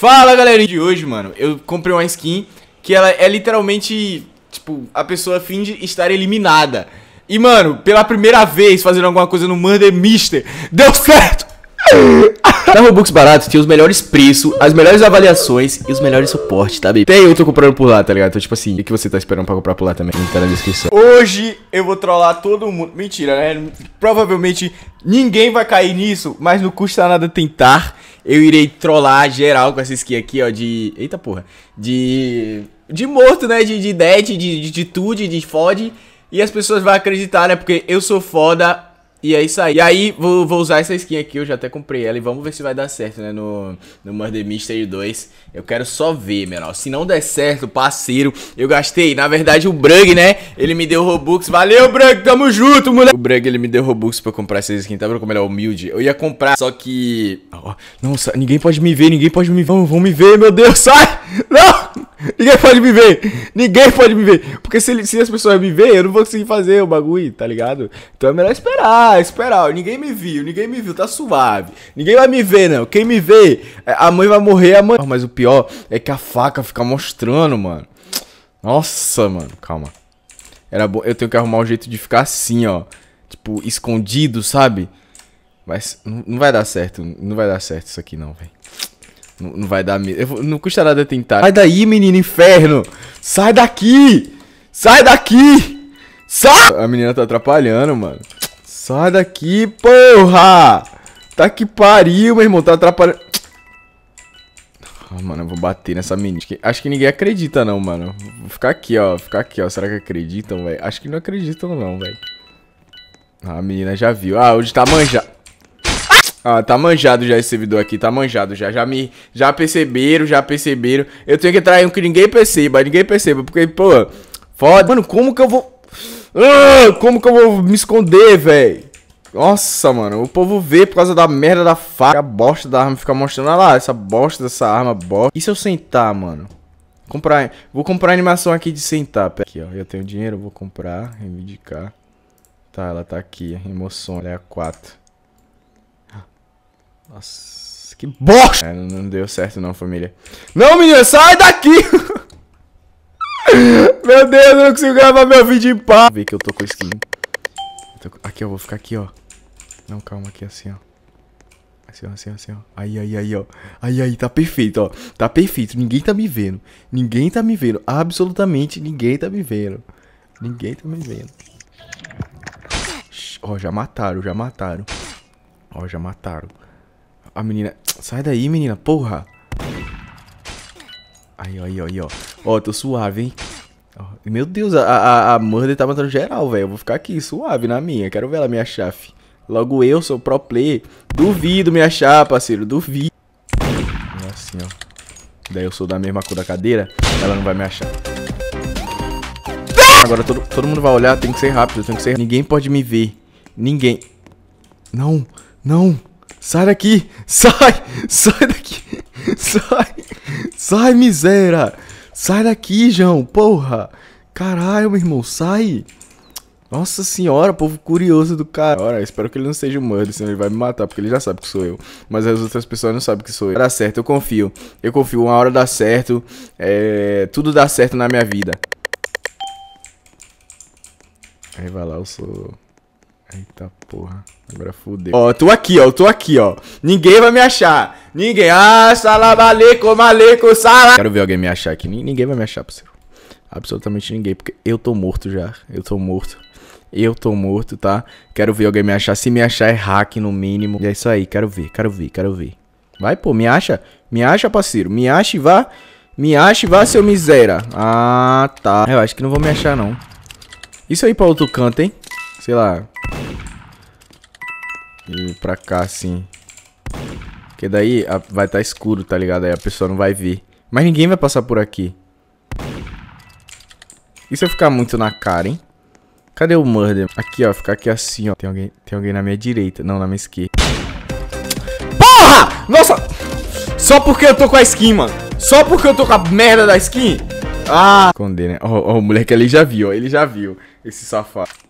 Fala galera de hoje, mano. Eu comprei uma skin que ela é literalmente, tipo, a pessoa finge estar eliminada. E, mano, pela primeira vez fazendo alguma coisa no Murder Mister, deu certo! Na Robux barato tinha os melhores preços, as melhores avaliações e os melhores suportes, tá, baby? Tem eu tô comprando por lá, tá ligado? Então, tipo assim, o que você tá esperando pra comprar por lá também? Link tá na descrição. Hoje eu vou trollar todo mundo. Mentira, né? Provavelmente ninguém vai cair nisso, mas não custa nada tentar. Eu irei trollar geral com essa skin aqui, ó, de... Eita porra. De... De morto, né? De, de dead, de, de, de tudo, de fode. E as pessoas vão acreditar, né? Porque eu sou foda e é isso aí. E aí, vou, vou usar essa skin aqui, eu já até comprei ela e vamos ver se vai dar certo, né, no, no Murder Mystery 2. Eu quero só ver, menor. Se não der certo, parceiro, eu gastei. Na verdade, o Brug, né, ele me deu Robux. Valeu, Brug, tamo junto, moleque. O Brug, ele me deu Robux pra comprar essa skin, tá vendo como ele é humilde? Eu ia comprar, só que... Não, ninguém pode me ver, ninguém pode me ver. Vão me ver, meu Deus, sai! Não! Ninguém pode me ver. Ninguém pode me ver. Porque se, se as pessoas me verem, eu não vou conseguir fazer o bagulho, tá ligado? Então é melhor esperar, esperar. Ninguém me viu, ninguém me viu, tá suave. Ninguém vai me ver, não. Quem me vê, é, a mãe vai morrer, a mãe. Mas o pior é que a faca fica mostrando, mano. Nossa, mano, calma. Era bom. Eu tenho que arrumar um jeito de ficar assim, ó. Tipo, escondido, sabe? Mas não, não vai dar certo. Não vai dar certo isso aqui, não, velho. Não, não vai dar medo. Não custa nada tentar. Sai daí, menino inferno! Sai daqui! Sai daqui! Sai! A menina tá atrapalhando, mano. Sai daqui, porra! Tá que pariu, meu irmão. Tá atrapalhando. Ah, mano, eu vou bater nessa menina. Acho que, acho que ninguém acredita, não, mano. Vou ficar aqui, ó. Vou ficar aqui, ó. Será que acreditam, velho? Acho que não acreditam, não, velho. Ah, a menina já viu. Ah, hoje tá manjado. Ah, tá manjado já esse servidor aqui, tá manjado já. Já me. Já perceberam, já perceberam. Eu tenho que entrar em um que ninguém perceba, ninguém perceba. Porque, pô, foda. Mano, como que eu vou. Ah, como que eu vou me esconder, velho? Nossa, mano, o povo vê por causa da merda da faca, a bosta da arma fica mostrando, olha lá, essa bosta dessa arma, bosta. E se eu sentar, mano? Comprar, vou comprar animação aqui de sentar. Aqui, ó, eu tenho dinheiro, vou comprar, reivindicar. Tá, ela tá aqui, emoção, ela é a 4. Nossa, que bosta! É, não, deu certo não, família. Não, menina, sai daqui! meu Deus, eu não consigo gravar meu vídeo em paz. Vê que eu tô com skin. Tô... Aqui, ó, vou ficar aqui, ó. Não, calma, aqui assim, ó. Assim, ó, assim, assim, ó. Aí, aí, aí, ó. Aí, aí, tá perfeito, ó. Tá perfeito. Ninguém tá me vendo. Ninguém tá me vendo. Absolutamente ninguém tá me vendo. Ninguém tá me vendo. Ó, já mataram, já mataram. Ó, já mataram. A menina. Sai daí, menina. Porra. Aí, aí, aí, ó. Ó, tô suave, hein. Meu Deus, a, a, a Murder tá matando geral, velho. Eu vou ficar aqui, suave na minha. Quero ver ela me achar, fi. Logo eu sou pro play. Duvido me achar, parceiro. Duvido. É assim, ó. Daí eu sou da mesma cor da cadeira. Ela não vai me achar. Agora todo, todo mundo vai olhar. Tem que ser rápido. Tem que ser... Ninguém pode me ver. Ninguém. Não. Não. Sai daqui! Sai! Sai daqui! Sai! Sai, miséria! Sai daqui, João! Porra! Caralho, meu irmão, sai! Nossa senhora, povo curioso do cara. Ora, espero que ele não seja o Murder, senão ele vai me matar, porque ele já sabe que sou eu. Mas as outras pessoas não sabem que sou eu. Dá certo, eu confio. Eu confio, uma hora dá certo. É... Tudo dá certo na minha vida. Aí vai lá, eu sou... Eita porra, agora fudeu. Ó, tô aqui, ó, tô aqui, ó. Ninguém vai me achar. Ninguém. Ah, salabaleco, maleco, sala. Quero ver alguém me achar aqui. Ninguém vai me achar, parceiro. Absolutamente ninguém, porque eu tô morto já. Eu tô morto. Eu tô morto, tá? Quero ver alguém me achar. Se me achar é hack no mínimo. E é isso aí, quero ver, quero ver, quero ver. Vai, pô, me acha. Me acha, parceiro. Me acha e vá. Me acha e vá, seu miséria. Ah, tá. Eu acho que não vou me achar, não. Isso aí pra outro canto, hein? Sei lá. E pra cá, assim. Porque daí a, vai estar tá escuro, tá ligado? Aí a pessoa não vai ver. Mas ninguém vai passar por aqui. E se eu ficar muito na cara, hein? Cadê o murder? Aqui, ó. Ficar aqui assim, ó. Tem alguém, tem alguém na minha direita. Não, na minha esquerda. Porra! Nossa! Só porque eu tô com a skin, mano. Só porque eu tô com a merda da skin. Ah! Esconder, né? Ó, ó, o moleque ali já viu, ó. Ele já viu. Esse safado.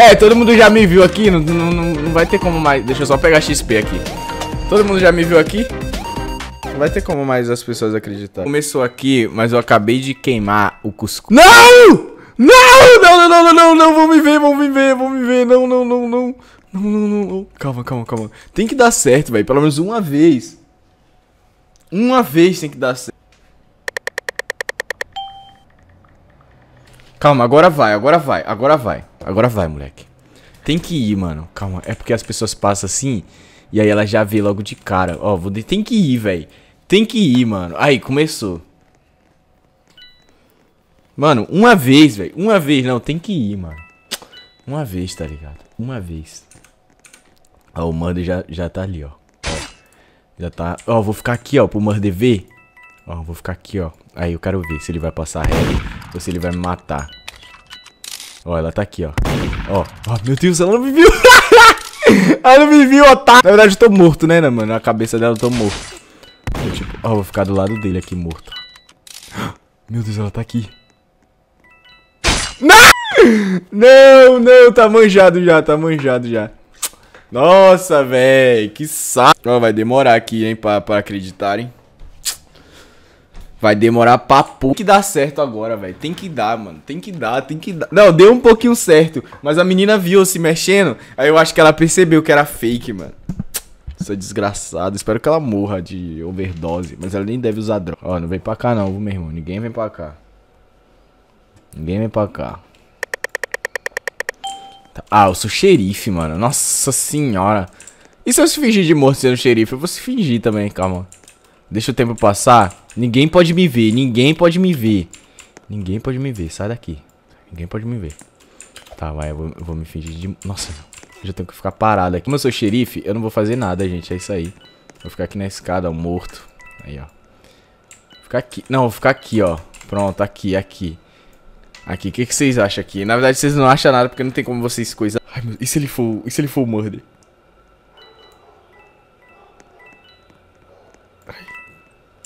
É, todo mundo já me viu aqui, não, não, não vai ter como mais. Deixa eu só pegar XP aqui. Todo mundo já me viu aqui? Não vai ter como mais as pessoas acreditarem. Começou aqui, mas eu acabei de queimar o cuscuz. Não! Não, não, não, não, não, não, não, vão me ver, vão me ver, vão me ver, não, não, não, não. Não, não, não, não. Calma, calma, calma. Tem que dar certo, velho. Pelo menos uma vez. Uma vez tem que dar certo. Calma, agora vai, agora vai, agora vai. Agora vai, moleque. Tem que ir, mano. Calma, é porque as pessoas passam assim e aí ela já vê logo de cara. Ó, vou de... tem que ir, velho. Tem que ir, mano. Aí, começou. Mano, uma vez, velho. Uma vez, não, tem que ir, mano. Uma vez, tá ligado? Uma vez. Ó, o Murder já, já tá ali, ó. ó. Já tá... Ó, vou ficar aqui, ó, pro Murder ver. Ó, vou ficar aqui, ó. Aí eu quero ver se ele vai passar ou se ele vai me matar. Ó, ela tá aqui, ó. Ó, ó, meu Deus, ela não me viu. ela não me viu, otário. Na verdade, eu tô morto, né, mano? Na cabeça dela eu tô morto. Eu, tipo, ó, vou ficar do lado dele aqui, morto. Meu Deus, ela tá aqui. Não! Não, não, tá manjado já, tá manjado já. Nossa, velho, que saco. Ó, vai demorar aqui, hein, pra, pra acreditarem. Vai demorar pra Tem que dar certo agora, velho. Tem que dar, mano. Tem que dar, tem que dar. Não, deu um pouquinho certo. Mas a menina viu se mexendo. Aí eu acho que ela percebeu que era fake, mano. Essa desgraçada. Espero que ela morra de overdose. Mas ela nem deve usar droga. Ó, não vem pra cá não, meu irmão. Ninguém vem pra cá. Ninguém vem pra cá. Ah, eu sou xerife, mano. Nossa senhora. E se eu se fingir de morto sendo xerife? Eu vou se fingir também, calma. Deixa o tempo passar. Ninguém pode me ver, ninguém pode me ver. Ninguém pode me ver, sai daqui. Ninguém pode me ver. Tá, vai, eu vou, eu vou me fingir de... Nossa, eu já tenho que ficar parado aqui. Como eu sou xerife, eu não vou fazer nada, gente, é isso aí. Vou ficar aqui na escada, morto. Aí, ó. Ficar aqui. Não, vou ficar aqui, ó. Pronto, aqui, aqui. Aqui, o que, que vocês acham aqui? Na verdade, vocês não acham nada, porque não tem como vocês coisar. Ai, meu... E se ele for... E se ele for o murder?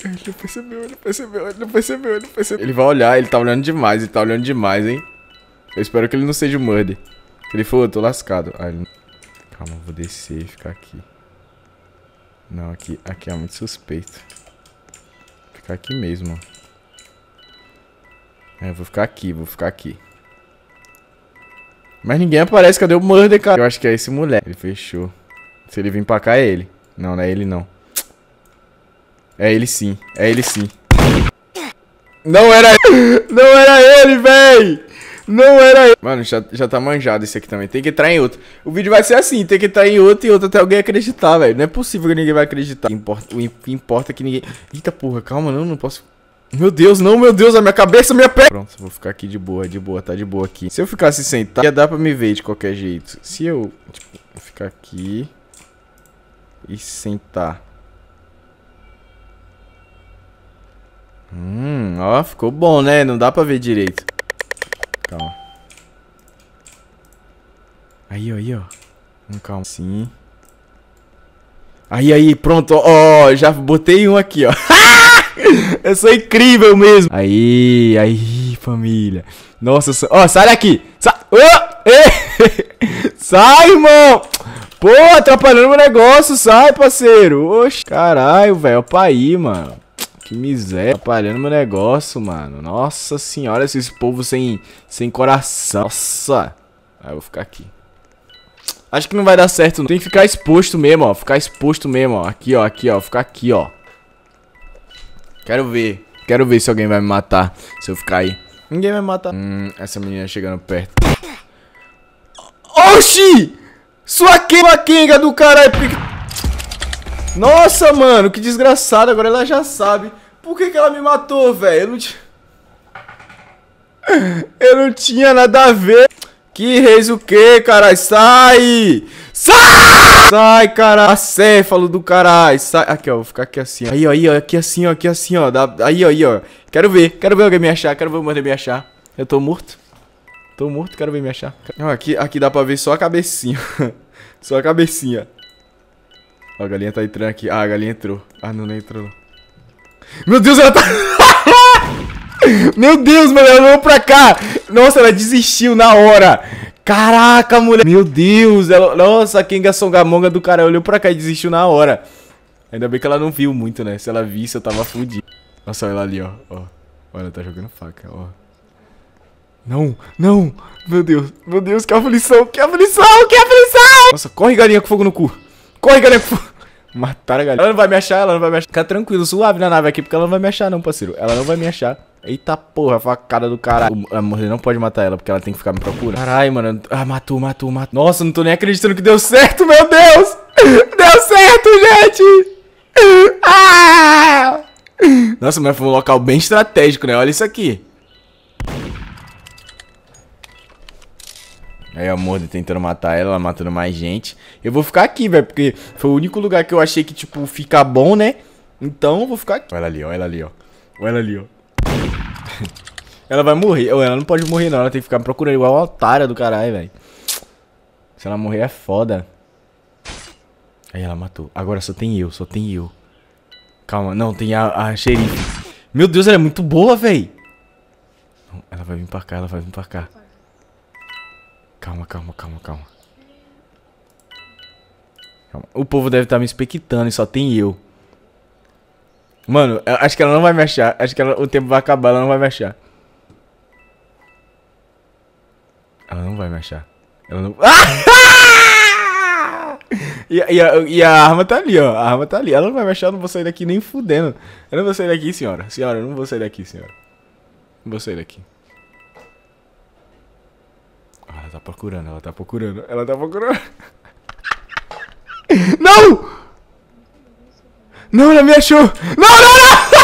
Ele percebeu, ele percebeu, ele percebeu, ele percebeu. Ele vai olhar, ele tá olhando demais, ele tá olhando demais, hein. Eu espero que ele não seja o. Se ele for, eu tô lascado. Ah, ele... Calma, vou descer e ficar aqui. Não, aqui, aqui é muito suspeito. Vou ficar aqui mesmo, É, vou ficar aqui, vou ficar aqui. Mas ninguém aparece, cadê o Murder, cara? Eu acho que é esse moleque. Ele fechou. Se ele vir pra cá, é ele. Não, não é ele, não. É ele sim, é ele sim. Não era Não era ele, véi! Não era ele. Mano, já, já tá manjado esse aqui também. Tem que entrar em outro. O vídeo vai ser assim: tem que entrar em outro e outro até alguém acreditar, velho. Não é possível que ninguém vai acreditar. Importa, o que importa é que ninguém. Eita porra, calma, não, não posso. Meu Deus, não, meu Deus, a minha cabeça, a minha perna. Pronto, vou ficar aqui de boa, de boa, tá de boa aqui. Se eu ficasse sentado, ia dar pra me ver de qualquer jeito. Se eu, tipo, ficar aqui e sentar. Hum, ó, ficou bom, né? Não dá pra ver direito. Calma. Aí, ó, aí, ó. Um calma. Sim. Aí, aí, pronto, ó, já botei um aqui, ó. Eu sou incrível mesmo. Aí, aí, família. Nossa, sou... ó, sai daqui. Sai, oh, sai, irmão. Pô, atrapalhando meu negócio, sai, parceiro. Oxe, caralho, velho, opa aí, mano. Que miséria. Atrapalhando meu negócio, mano. Nossa senhora, esses povos sem, sem coração. Nossa. Aí eu vou ficar aqui. Acho que não vai dar certo, não. Tem que ficar exposto mesmo, ó. Ficar exposto mesmo, ó. Aqui, ó. Aqui, ó. Ficar aqui, ó. Quero ver. Quero ver se alguém vai me matar. Se eu ficar aí. Ninguém vai me matar. Hum, essa menina chegando perto. Oxi! Sua queima do caralho. Nossa, mano, que desgraçado. Agora ela já sabe. Por que, que ela me matou, velho? Eu não tinha... Eu não tinha nada a ver. Que reis o que, caralho? Sai! Sai! Sai, caralho. Acéfalo do caralho. Sai. Aqui, ó. Vou ficar aqui assim. Ó. Aí, ó. Aí, ó. Aqui assim, ó. Aqui assim, ó. Aí, ó. Aí, ó. Quero ver. Quero ver alguém me achar. Quero ver alguém me achar. Eu tô morto. Tô morto. Quero ver me achar. Ó, aqui, aqui dá pra ver só a cabecinha. só a cabecinha. A galinha tá entrando aqui. Ah, a galinha entrou. Ah, não, não entrou. Meu Deus, ela tá... Meu Deus, mano, ela veio pra cá. Nossa, ela desistiu na hora. Caraca, mulher. Meu Deus. Ela... Nossa, a Kenga Songamonga do cara olhou pra cá e desistiu na hora. Ainda bem que ela não viu muito, né? Se ela visse, eu tava fudido. Nossa, olha ela ali, ó. ó. Olha, ela tá jogando faca, ó. Não, não. Meu Deus, meu Deus, que aflição, que aflição, que aflição. Nossa, corre galinha com fogo no cu. Corre fogo. Mataram a galinha. Ela não vai me achar, ela não vai me achar. Fica tranquilo, suave na nave aqui, porque ela não vai me achar não, parceiro. Ela não vai me achar. Eita porra, facada do cara. A mulher não pode matar ela, porque ela tem que ficar me procurando. Caralho, mano. Ah, matou, matou, matou. Nossa, não tô nem acreditando que deu certo, meu Deus. Deu certo, gente. Ah! Nossa, mas foi um local bem estratégico, né? Olha isso aqui. Aí a Morda tentando matar ela, ela matando mais gente. Eu vou ficar aqui, velho, porque foi o único lugar que eu achei que, tipo, fica bom, né? Então eu vou ficar aqui. Olha ela ali, ó, ela ali, ó. Olha ela ali, ó. ela vai morrer. Ou ela não pode morrer, não. Ela tem que ficar procurando igual a otária do caralho, velho. Se ela morrer é foda. Aí ela matou. Agora só tem eu, só tem eu. Calma, não, tem a, a xerife. Meu Deus, ela é muito boa, velho. Ela vai vir pra cá, ela vai vir pra cá. Calma, calma, calma, calma. calma. O povo deve estar tá me expectando e só tem eu. Mano, acho que ela não vai me achar. Acho que ela, o tempo vai acabar, ela não vai me achar. Ela não vai me achar. Ela não. Ah! E, e, a, e, a, arma tá ali, ó. A arma tá ali. Ela não vai me achar, eu não vou sair daqui nem fudendo. Eu não vou sair daqui, senhora. Senhora, eu não vou sair daqui, senhora. Não vou sair daqui tá procurando, ela tá procurando, ela tá procurando. Não! Não, ela me achou! Não, não, não!